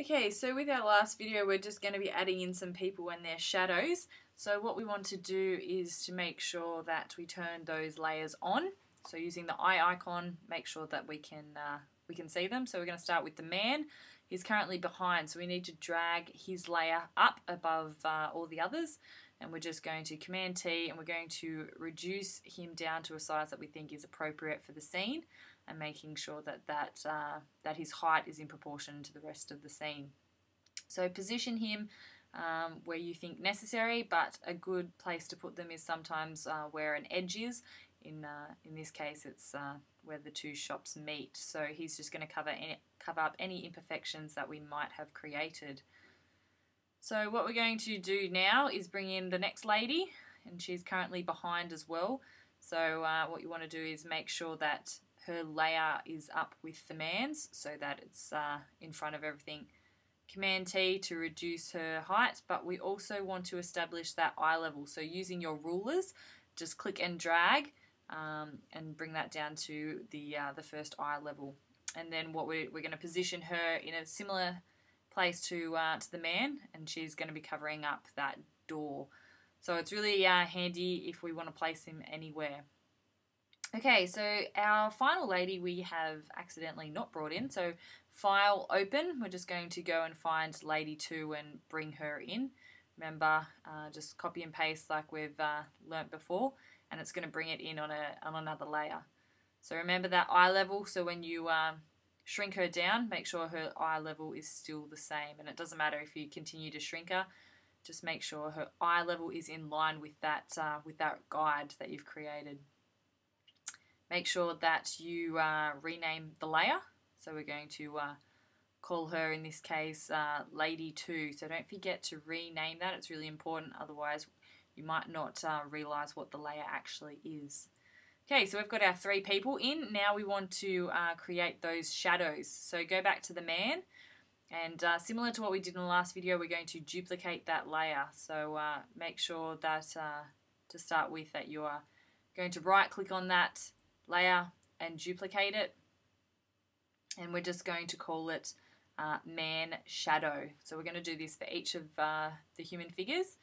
Okay, so with our last video, we're just going to be adding in some people and their shadows. So what we want to do is to make sure that we turn those layers on. So using the eye icon, make sure that we can uh, we can see them. So we're going to start with the man. He's currently behind, so we need to drag his layer up above uh, all the others. And we're just going to Command T and we're going to reduce him down to a size that we think is appropriate for the scene and making sure that that, uh, that his height is in proportion to the rest of the scene. So position him um, where you think necessary, but a good place to put them is sometimes uh, where an edge is. In, uh, in this case, it's uh, where the two shops meet. So he's just going to cover, any, cover up any imperfections that we might have created. So what we're going to do now is bring in the next lady, and she's currently behind as well. So uh, what you want to do is make sure that her layer is up with the man's so that it's uh, in front of everything. Command T to reduce her height, but we also want to establish that eye level. So using your rulers, just click and drag um, and bring that down to the, uh, the first eye level. And then what we're, we're going to position her in a similar place to, uh, to the man, and she's going to be covering up that door. So it's really uh, handy if we want to place him anywhere. Okay, so our final lady we have accidentally not brought in. So file open, we're just going to go and find lady 2 and bring her in. Remember, uh, just copy and paste like we've uh, learnt before, and it's going to bring it in on, a, on another layer. So remember that eye level, so when you um, shrink her down, make sure her eye level is still the same. And it doesn't matter if you continue to shrink her, just make sure her eye level is in line with that, uh, with that guide that you've created. Make sure that you uh, rename the layer. So we're going to uh, call her, in this case, uh, Lady 2. So don't forget to rename that. It's really important. Otherwise, you might not uh, realise what the layer actually is. Okay, so we've got our three people in. Now we want to uh, create those shadows. So go back to the man. And uh, similar to what we did in the last video, we're going to duplicate that layer. So uh, make sure that uh, to start with that you are going to right click on that layer and duplicate it. And we're just going to call it uh, man shadow. So we're going to do this for each of uh, the human figures.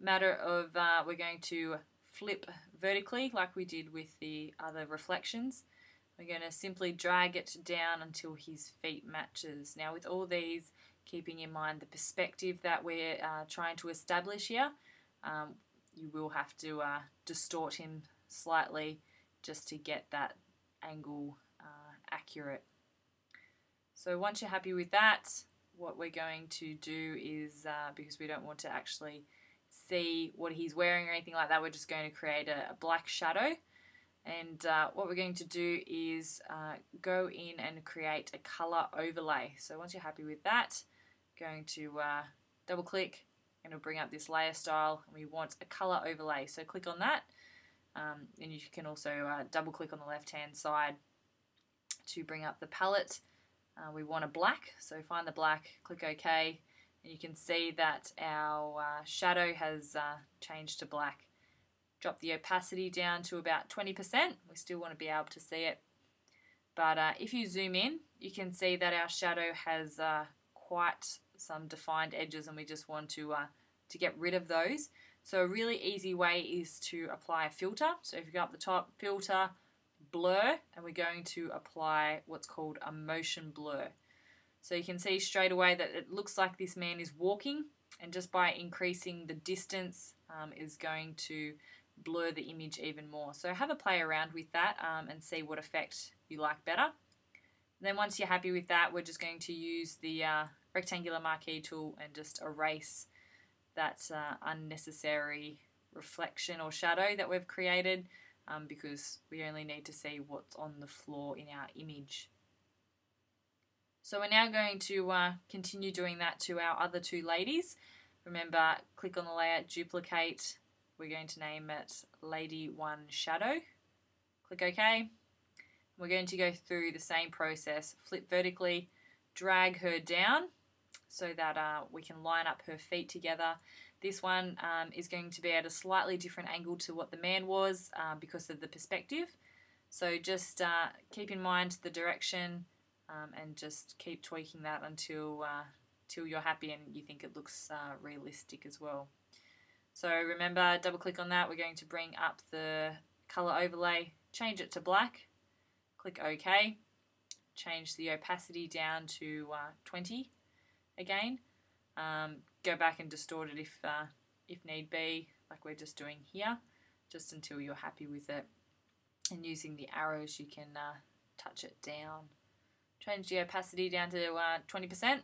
Matter of uh, we're going to flip vertically like we did with the other reflections. We're going to simply drag it down until his feet matches. Now with all these, keeping in mind the perspective that we're uh, trying to establish here, um, you will have to uh, distort him slightly just to get that angle uh, accurate. So once you're happy with that, what we're going to do is, uh, because we don't want to actually see what he's wearing or anything like that, we're just going to create a, a black shadow. And uh, what we're going to do is uh, go in and create a color overlay. So once you're happy with that, going to uh, double click and it'll bring up this layer style we want a color overlay. So click on that um, and you can also uh, double click on the left hand side to bring up the palette. Uh, we want a black, so find the black, click OK, and you can see that our uh, shadow has uh, changed to black. Drop the opacity down to about 20%. We still want to be able to see it. But uh, if you zoom in, you can see that our shadow has uh, quite some defined edges and we just want to, to get rid of those. So a really easy way is to apply a filter. So if you go up the top, filter, blur, and we're going to apply what's called a motion blur. So you can see straight away that it looks like this man is walking, and just by increasing the distance um, is going to blur the image even more. So have a play around with that um, and see what effect you like better. And then once you're happy with that, we're just going to use the uh, rectangular marquee tool and just erase that uh, unnecessary reflection or shadow that we've created um, because we only need to see what's on the floor in our image. So we're now going to uh, continue doing that to our other two ladies. Remember, click on the layer, duplicate. We're going to name it Lady 1 Shadow. Click OK. We're going to go through the same process. Flip vertically, drag her down so that uh, we can line up her feet together. This one um, is going to be at a slightly different angle to what the man was uh, because of the perspective. So just uh, keep in mind the direction um, and just keep tweaking that until uh, till you're happy and you think it looks uh, realistic as well. So remember, double click on that. We're going to bring up the color overlay, change it to black, click OK, change the opacity down to uh, 20 again. Um, go back and distort it if, uh, if need be, like we're just doing here, just until you're happy with it. And using the arrows, you can uh, touch it down. Change the opacity down to 20%. Uh,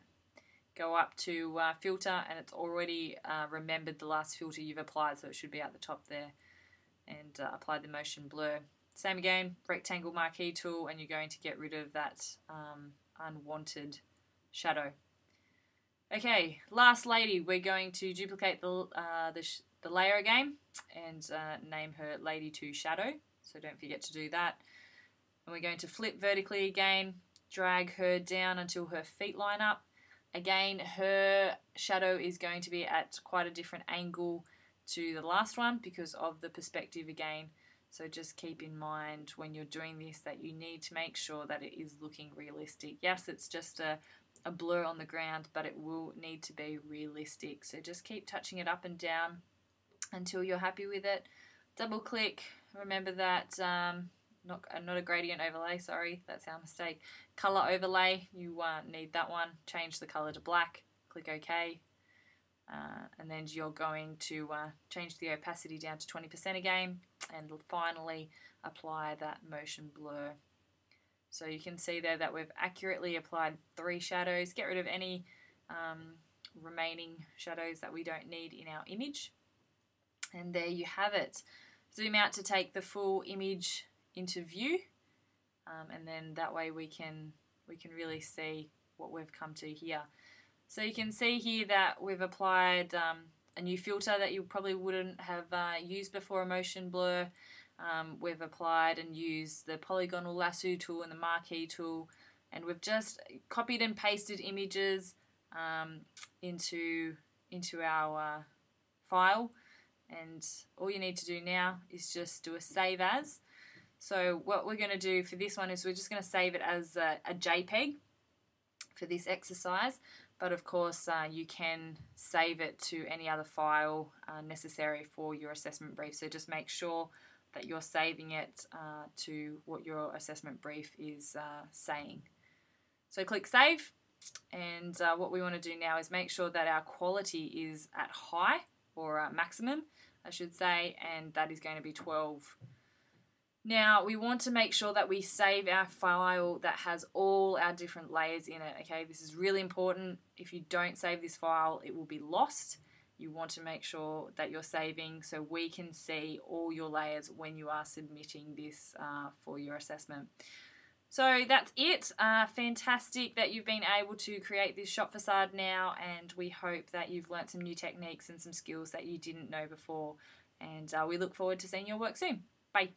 go up to uh, filter and it's already uh, remembered the last filter you've applied so it should be at the top there and uh, apply the motion blur. Same again, rectangle marquee tool and you're going to get rid of that um, unwanted shadow. Okay, last lady, we're going to duplicate the, uh, the, the, layer again and uh, name her Lady 2 Shadow, so don't forget to do that. And we're going to flip vertically again, drag her down until her feet line up. Again, her shadow is going to be at quite a different angle to the last one because of the perspective again. So just keep in mind when you're doing this that you need to make sure that it is looking realistic. Yes, it's just a, a blur on the ground, but it will need to be realistic. So just keep touching it up and down until you're happy with it. Double click, remember that um, not, uh, not a gradient overlay, sorry, that's our mistake. Color overlay, you uh, need that one. Change the color to black, click OK. Uh, and then you're going to uh, change the opacity down to 20% again and finally apply that motion blur. So you can see there that we've accurately applied three shadows. Get rid of any um, remaining shadows that we don't need in our image. And there you have it. Zoom out to take the full image into view um, and then that way we can we can really see what we've come to here. So you can see here that we've applied um, a new filter that you probably wouldn't have uh, used before, a motion blur. Um, we've applied and used the polygonal lasso tool and the marquee tool. And we've just copied and pasted images um, into, into our uh, file. And all you need to do now is just do a save as. So what we're going to do for this one is we're just going to save it as a, a JPEG for this exercise. But of course uh, you can save it to any other file uh, necessary for your assessment brief. So just make sure that you're saving it uh, to what your assessment brief is uh, saying. So click save and uh, what we want to do now is make sure that our quality is at high or maximum I should say and that is going to be 12 now we want to make sure that we save our file that has all our different layers in it. Okay, this is really important. If you don't save this file, it will be lost. You want to make sure that you're saving so we can see all your layers when you are submitting this uh, for your assessment. So that's it. Uh, fantastic that you've been able to create this shop facade now and we hope that you've learnt some new techniques and some skills that you didn't know before and uh, we look forward to seeing your work soon. Bye.